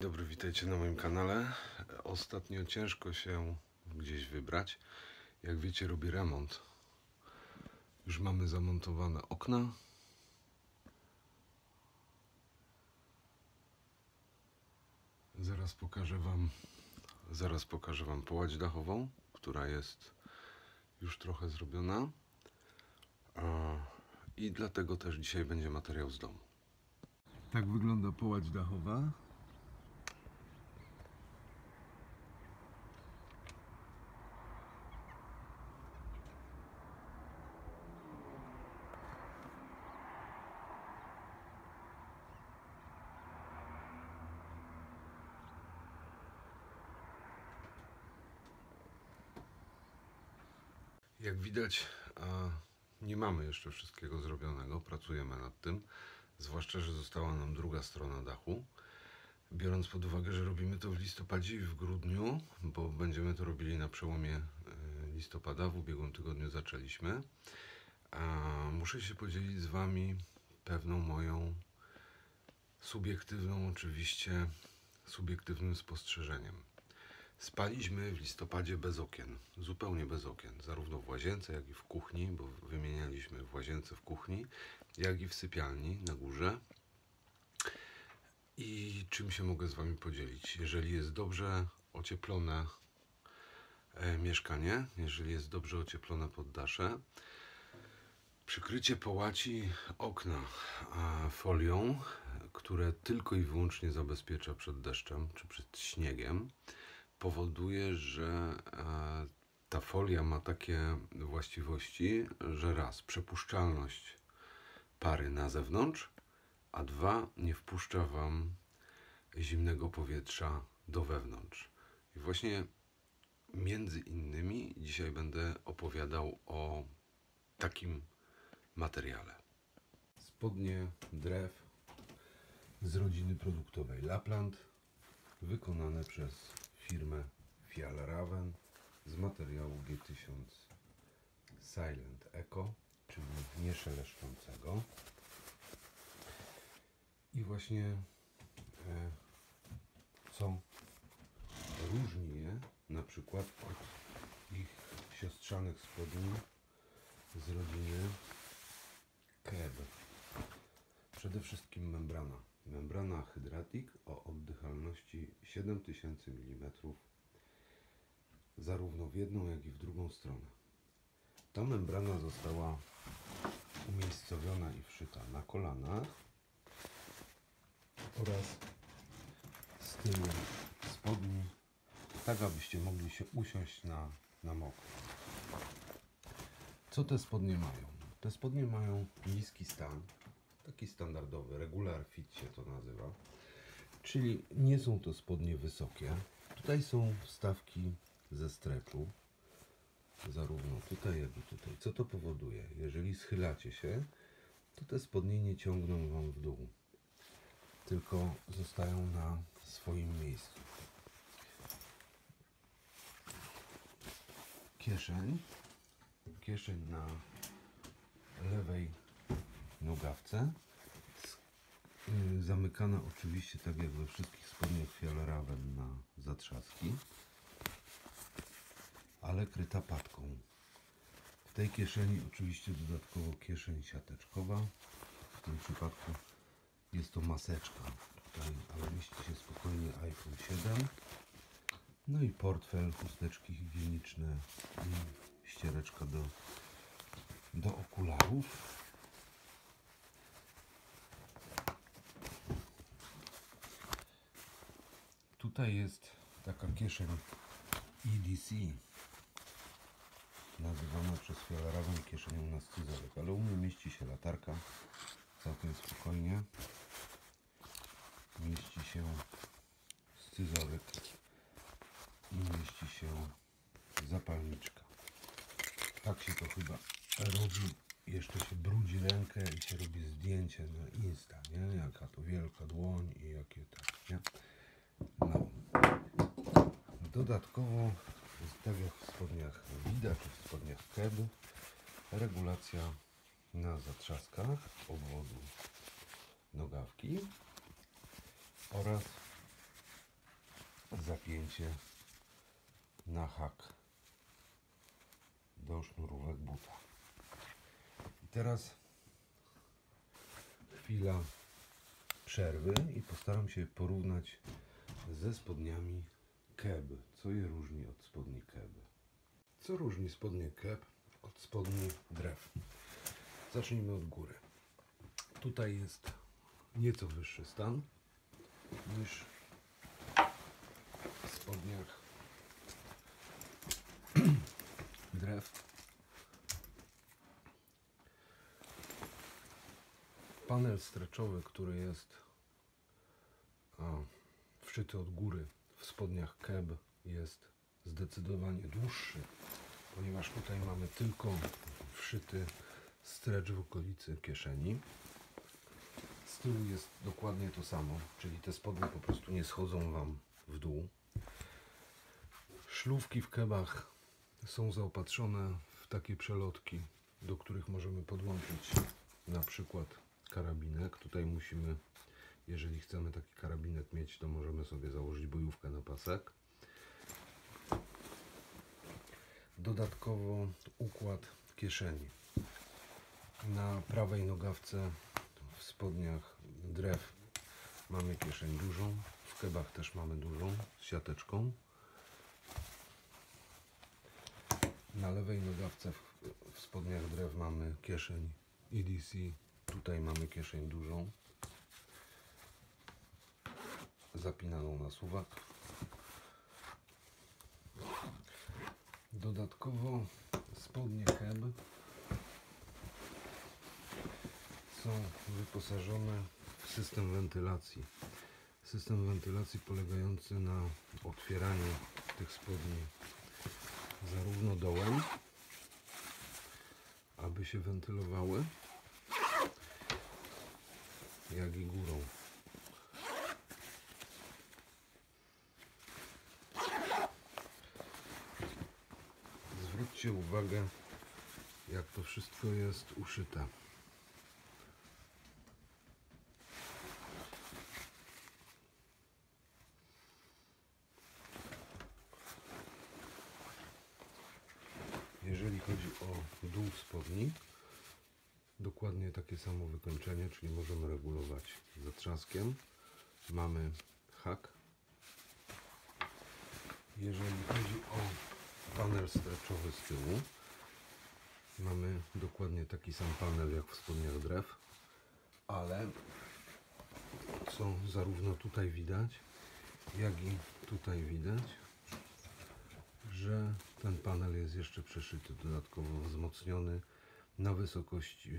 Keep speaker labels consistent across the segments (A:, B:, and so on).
A: Dobry, witajcie na moim kanale. Ostatnio ciężko się gdzieś wybrać. Jak wiecie, robię remont. Już mamy zamontowane okna. Zaraz pokażę Wam, zaraz pokażę Wam połać dachową, która jest już trochę zrobiona. I dlatego też dzisiaj będzie materiał z domu. Tak wygląda połać dachowa. Jak widać, nie mamy jeszcze wszystkiego zrobionego, pracujemy nad tym, zwłaszcza, że została nam druga strona dachu. Biorąc pod uwagę, że robimy to w listopadzie i w grudniu, bo będziemy to robili na przełomie e, listopada, w ubiegłym tygodniu zaczęliśmy, muszę się podzielić z Wami pewną moją subiektywną, oczywiście subiektywnym spostrzeżeniem. Spaliśmy w listopadzie bez okien, zupełnie bez okien, zarówno w łazience, jak i w kuchni, bo wymienialiśmy w łazience, w kuchni, jak i w sypialni na górze. I czym się mogę z Wami podzielić? Jeżeli jest dobrze ocieplone e, mieszkanie, jeżeli jest dobrze ocieplone poddasze, przykrycie połaci okna folią, które tylko i wyłącznie zabezpiecza przed deszczem czy przed śniegiem, powoduje, że e, ta folia ma takie właściwości, że raz przepuszczalność pary na zewnątrz, a dwa nie wpuszcza Wam zimnego powietrza do wewnątrz. I właśnie między innymi dzisiaj będę opowiadał o takim materiale. Spodnie drew z rodziny produktowej Lapland, wykonane przez firmę Fjallraven z materiału G1000 Silent Eco, czyli nieszeleszczącego. I właśnie e, co różni je na przykład od ich siostrzanych spodni z rodziny Keb. Przede wszystkim membrana. Membrana Hydratic o oddychalności 7000 mm zarówno w jedną, jak i w drugą stronę. Ta membrana została umiejscowiona i wszyta na kolanach oraz z tyłu spodni, tak abyście mogli się usiąść na, na mokro. Co te spodnie mają? Te spodnie mają niski stan, taki standardowy, regular fit się to nazywa, czyli nie są to spodnie wysokie. Tutaj są wstawki ze streczu, zarówno tutaj, jak i tutaj. Co to powoduje? Jeżeli schylacie się, to te spodnie nie ciągną Wam w dół, tylko zostają na swoim miejscu. Kieszeń, kieszeń na lewej nogawce, y, zamykana oczywiście tak jak we wszystkich spodniach Fjallraven na zatrzaski ale kryta patką. W tej kieszeni oczywiście dodatkowo kieszeń siateczkowa. W tym przypadku jest to maseczka tutaj, ale mieści się spokojnie iPhone 7. No i portfel, chusteczki higieniczne i ściereczka do, do okularów. Tutaj jest taka kieszeń EDC nazywana przez filarową kieszenią na scyzoryk, ale u mnie mieści się latarka całkiem spokojnie. Mieści się scyzoryk i mieści się zapalniczka. Tak się to chyba robi. Jeszcze się brudzi rękę i się robi zdjęcie na Insta, nie? Jaka to wielka dłoń i jakie tak, nie? No. Dodatkowo tak jak w spodniach Wida czy w spodniach KED, regulacja na zatrzaskach obwodu nogawki oraz zapięcie na hak do sznurówek buta. I teraz chwila przerwy i postaram się porównać ze spodniami keb. Co je różni od spodni keb? Co różni spodnie keb od spodni drew? Zacznijmy od góry. Tutaj jest nieco wyższy stan niż w spodniach drew. Panel streczowy, który jest wszyty od góry w spodniach keb jest zdecydowanie dłuższy, ponieważ tutaj mamy tylko wszyty stretch w okolicy kieszeni. Z tyłu jest dokładnie to samo, czyli te spodnie po prostu nie schodzą Wam w dół. Szlówki w kebach są zaopatrzone w takie przelotki, do których możemy podłączyć na przykład karabinek. Tutaj musimy, jeżeli chcemy taki karabinek mieć, to możemy sobie założyć bojówkę na pasek. Dodatkowo układ kieszeni. Na prawej nogawce w spodniach drew mamy kieszeń dużą, w kebach też mamy dużą z siateczką. Na lewej nogawce w spodniach drew mamy kieszeń EDC, tutaj mamy kieszeń dużą, zapinaną na suwak. Dodatkowo spodnie keb są wyposażone w system wentylacji. System wentylacji polegający na otwieraniu tych spodni zarówno dołem, aby się wentylowały, jak i górą. Zwróćcie uwagę, jak to wszystko jest uszyte. Jeżeli chodzi o dół spodni, dokładnie takie samo wykończenie, czyli możemy regulować zatrzaskiem. Mamy hak. Jeżeli chodzi o panel streczowy z tyłu, mamy dokładnie taki sam panel jak w spodniach drew, ale co zarówno tutaj widać, jak i tutaj widać, że ten panel jest jeszcze przeszyty, dodatkowo wzmocniony na wysokości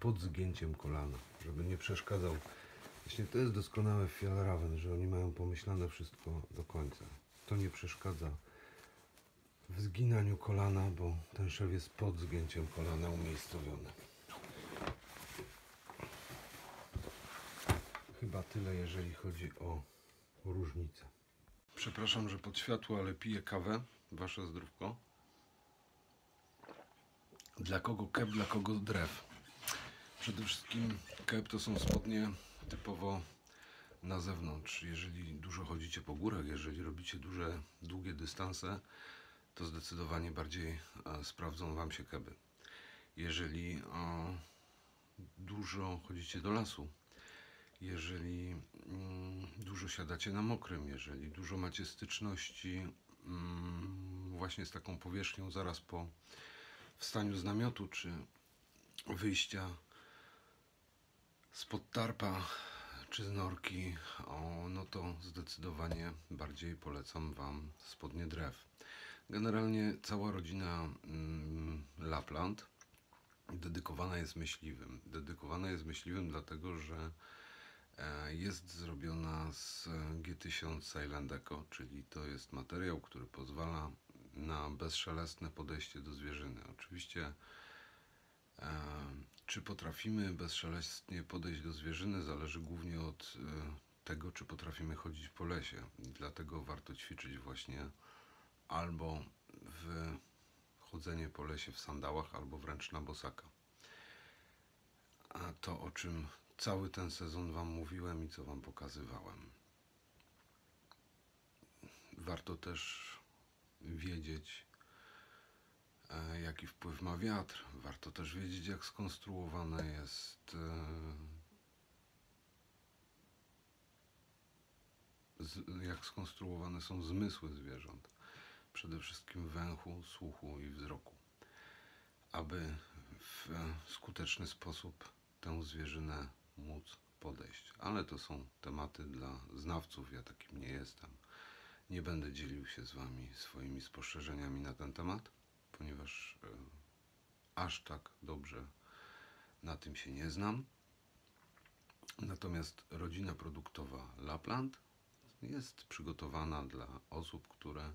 A: pod zgięciem kolana, żeby nie przeszkadzał. Właśnie to jest doskonałe w Fjallraven, że oni mają pomyślane wszystko do końca. To nie przeszkadza w zginaniu kolana, bo ten szew jest pod zgięciem kolana umiejscowiony. Chyba tyle, jeżeli chodzi o różnicę. Przepraszam, że pod światło, ale piję kawę. Wasze zdrówko. Dla kogo kep, dla kogo drew? Przede wszystkim kep to są spodnie typowo na zewnątrz. Jeżeli dużo chodzicie po górach, jeżeli robicie duże, długie dystanse, to zdecydowanie bardziej e, sprawdzą Wam się keby. Jeżeli e, dużo chodzicie do lasu, jeżeli mm, dużo siadacie na mokrym, jeżeli dużo macie styczności mm, właśnie z taką powierzchnią zaraz po wstaniu z namiotu, czy wyjścia spod tarpa, czy z norki, no to zdecydowanie bardziej polecam Wam spodnie drew. Generalnie cała rodzina mm, Lapland dedykowana jest myśliwym. Dedykowana jest myśliwym dlatego, że e, jest zrobiona z G1000 Silent Eco, czyli to jest materiał, który pozwala na bezszelestne podejście do zwierzyny. Oczywiście e, czy potrafimy bezszelestnie podejść do zwierzyny zależy głównie od e, tego, czy potrafimy chodzić po lesie. Dlatego warto ćwiczyć właśnie albo w chodzenie po lesie w sandałach, albo wręcz na bosaka. A to, o czym cały ten sezon Wam mówiłem i co Wam pokazywałem. warto też wiedzieć, e, jaki wpływ ma wiatr. Warto też wiedzieć, jak skonstruowane jest. e, Jak skonstruowane są zmysły zwierząt. Przede wszystkim węchu, słuchu i wzroku. Aby w skuteczny sposób tę zwierzynę móc podejść. Ale to są tematy dla znawców, ja takim nie jestem. Nie będę dzielił się z Wami swoimi spostrzeżeniami na ten temat, ponieważ e, aż tak dobrze na tym się nie znam. Natomiast rodzina produktowa Lapland jest przygotowana dla osób, które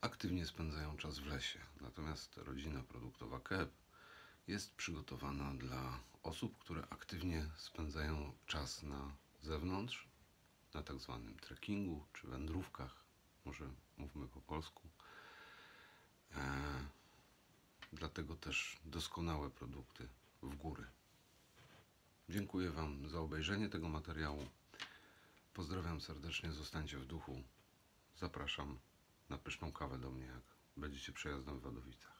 A: aktywnie spędzają czas w lesie. Natomiast rodzina produktowa KEP jest przygotowana dla osób, które aktywnie spędzają czas na zewnątrz, na tak zwanym trekkingu czy wędrówkach, może mówmy po polsku. E, dlatego też doskonałe produkty w góry. Dziękuję Wam za obejrzenie tego materiału. Pozdrawiam serdecznie, zostańcie w duchu. Zapraszam na pyszną kawę do mnie, jak będziecie przejazdem w Wadowicach.